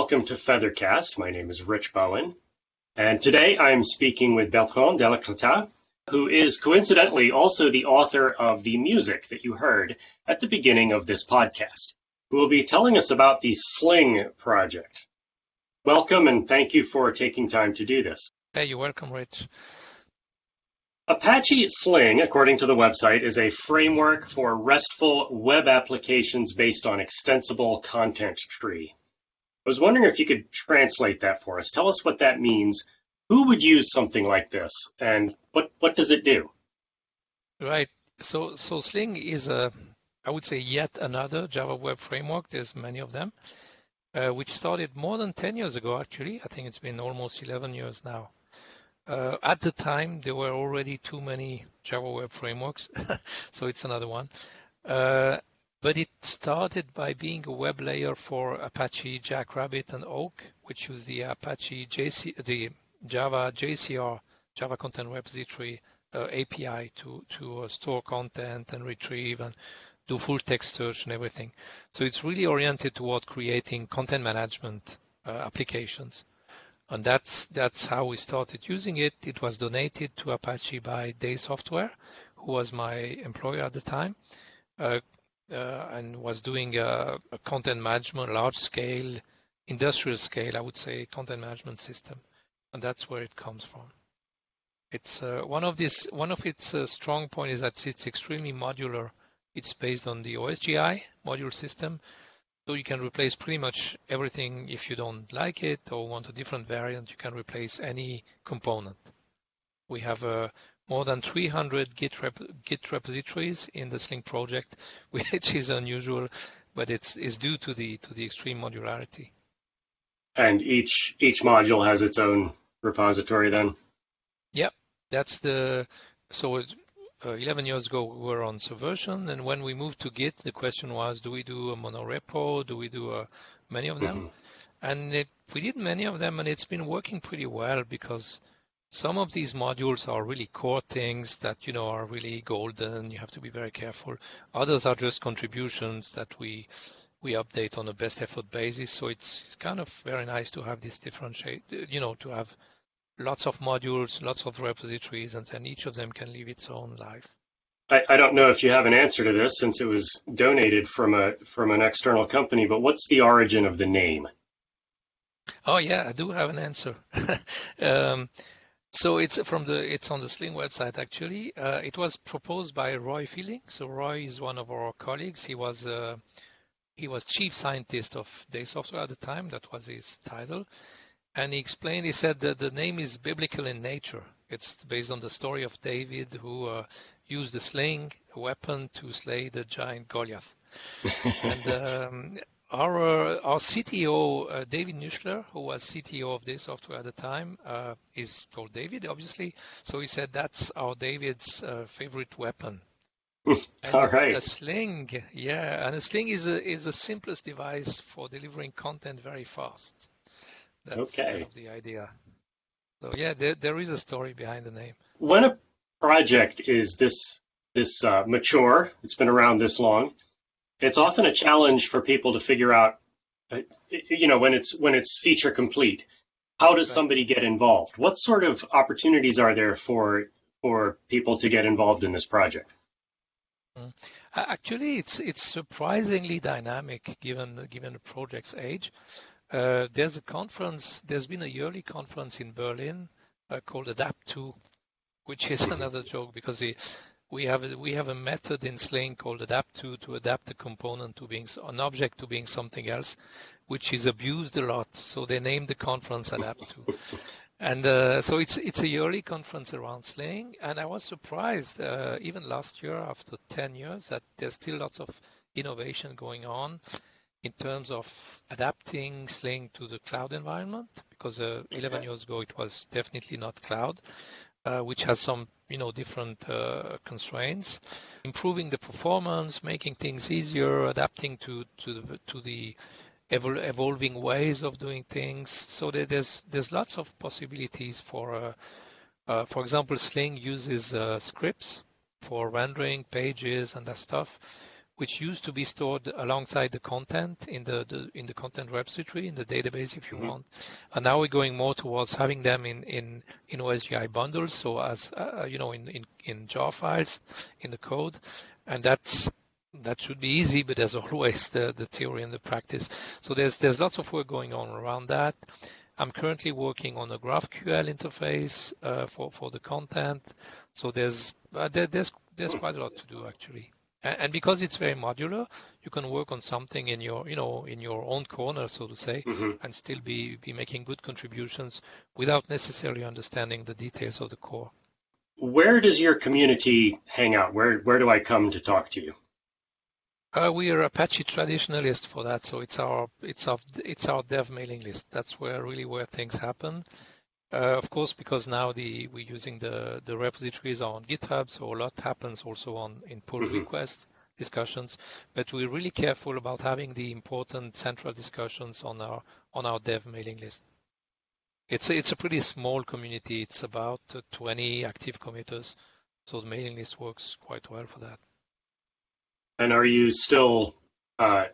welcome to Feathercast. My name is Rich Bowen, and today I'm speaking with Bertrand Delacretaz, who is coincidentally also the author of the music that you heard at the beginning of this podcast, who will be telling us about the Sling project. Welcome and thank you for taking time to do this. Hey, you're welcome, Rich. Apache Sling, according to the website, is a framework for RESTful web applications based on extensible content tree. I was wondering if you could translate that for us. Tell us what that means. Who would use something like this, and what what does it do? Right. So so Sling is a, I would say, yet another Java web framework. There's many of them, uh, which started more than 10 years ago. Actually, I think it's been almost 11 years now. Uh, at the time, there were already too many Java Web Frameworks, so it's another one. Uh, but it started by being a web layer for Apache Jackrabbit and Oak, which was the Apache JC, the Java JCR, Java Content Repository uh, API to to uh, store content and retrieve and do full text search and everything. So it's really oriented toward creating content management uh, applications and that's that's how we started using it. It was donated to Apache by Day Software, who was my employer at the time, uh, and was doing a, a, content management, large scale, industrial scale, I would say, content management system, and that's where it comes from. It's uh, one of this one of its uh, strong point is that it's extremely modular. It's based on the OSGI module system, so you can replace pretty much everything if you don't like it or want a different variant, you can replace any component. We have uh, more than 300 Git, rep Git repositories in the Sling project, which is unusual, but it's, it's due to the to the extreme modularity. And each each module has its own repository then? Yep, that's the so uh, 11 years ago we were on Subversion, and when we moved to Git, the question was, do we do a monorepo? Do we do uh, many of them? Mm-hmm. And it, we did many of them, and it's been working pretty well because some of these modules are really core things that you know are really golden. You have to be very careful. Others are just contributions that we we update on a best effort basis. So it's, it's kind of very nice to have this differentiate, you know, to have lots of modules, lots of repositories, and then each of them can live its own life. I, I, don't know if you have an answer to this since it was donated from a from an external company, but what's the origin of the name? Oh yeah, I do have an answer. um, so it's from the it's on the Sling website actually. Uh, it was proposed by Roy Fielding. So Roy is one of our colleagues. He was uh, he was chief scientist of Day Software at the time. That was his title. And he explained, he said that the name is biblical in nature. It's based on the story of David who uh, used a sling, weapon, to slay the giant Goliath. and um, our our CTO, uh, David Nuescheler, who was CTO of Day Software at the time, uh, is called David, obviously. So he said that's our David's uh, favorite weapon. All right. A sling, yeah, and a sling is a, is the simplest device for delivering content very fast. That's okay. kind of the idea. So yeah, there, there is a story behind the name. When a project is this this uh, mature, it's been around this long, it's often a challenge for people to figure out, uh, you know, when it's when it's feature complete. How does somebody get involved? What sort of opportunities are there for for people to get involved in this project? Mm. Actually, it's it's surprisingly dynamic given given the project's age. Uh, there's a conference, there's been a yearly conference in Berlin uh, called adaptTo, which is another joke because we, we have a, we have a method in Sling called adaptTo to adapt a component to being an object to being something else, which is abused a lot. So they named the conference adaptTo. and uh, so it's it's a yearly conference around Sling, and I was surprised uh, even last year after 10 years that there's still lots of innovation going on in terms of adapting Sling to the cloud environment, because uh, 11 years ago it was definitely not cloud, uh, which has some you know different uh, constraints. Improving the performance, making things easier, adapting to to the to the evol- evolving ways of doing things. So there's there's lots of possibilities for. Uh, uh, for example, Sling uses uh, scripts for rendering pages and that stuff which used to be stored alongside the content in the, the in the content repository in the database if you mm-hmm. want. And now we're going more towards having them in in in OSGI bundles, so as uh, you know in, in in jar files in the code, and that's that should be easy, but there's always the, the theory and the practice. So there's there's lots of work going on around that. I'm currently working on a GraphQL interface uh, for for the content. So there's uh, there, there's there's quite a lot to do actually. And, and, because it's very modular, you can work on something in your you know in your own corner, so to say, mm-hmm. and still be be making good contributions without necessarily understanding the details of the core. Where does your community hang out? Where where do I come to talk to you? Uh, we are Apache traditionalist for that, so it's our it's our it's our dev mailing list. That's where really where things happen. Uh, of course, because now the we're using the the repositories on GitHub, so a lot happens also on in pull mm-hmm. request discussions. But we're really careful about having the important central discussions on our on our dev mailing list. It's a, it's a pretty small community. It's about 20 active committers, so the mailing list works quite well for that. And are you still uh,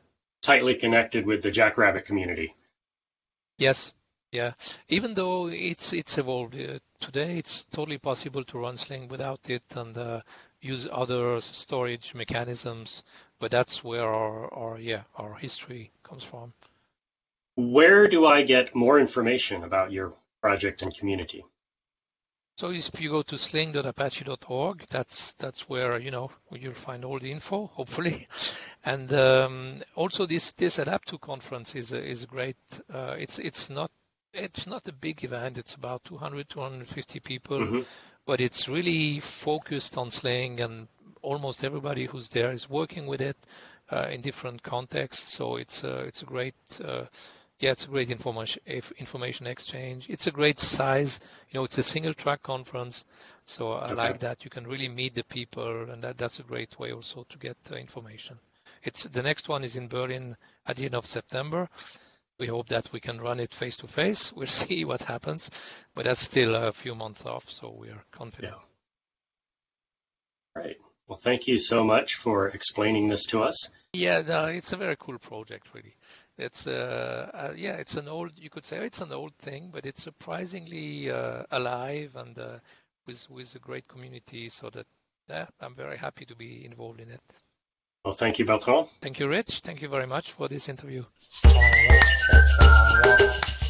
tightly connected with the Jackrabbit community? Yes. Yeah. Even though it's it's evolved uh, today, it's totally possible to run Sling without it and uh, use other storage mechanisms. But that's where our, our yeah our history comes from. Where do I get more information about your project and community? So if you go to sling.apache.org, that's that's where you know you'll find all the info, hopefully. And um, also this this adaptTo conference is a, is great. Uh, it's it's not it's not a big event. It's about 200 250 people, mm-hmm. but it's really focused on Sling, and almost everybody who's there is working with it uh, in different contexts. So it's a, it's a great uh, yeah, it's a great information information exchange. It's a great size. You know, it's a single track conference, so I okay. like that. You can really meet the people, and that, that's a great way also to get uh, information. It's the next one is in Berlin at the end of September. We hope that we can run it face to face. We'll see what happens, but that's still a few months off, so we are confident. Yeah. Right. Well, thank you so much for explaining this to us. Yeah, no, it's a very cool project, really. It's uh, uh, yeah, it's an old. You could say it's an old thing, but it's surprisingly uh, alive and uh, with with a great community. So that yeah, I'm very happy to be involved in it. Well, thank you, Bertrand. Thank you, Rich. Thank you very much for this interview.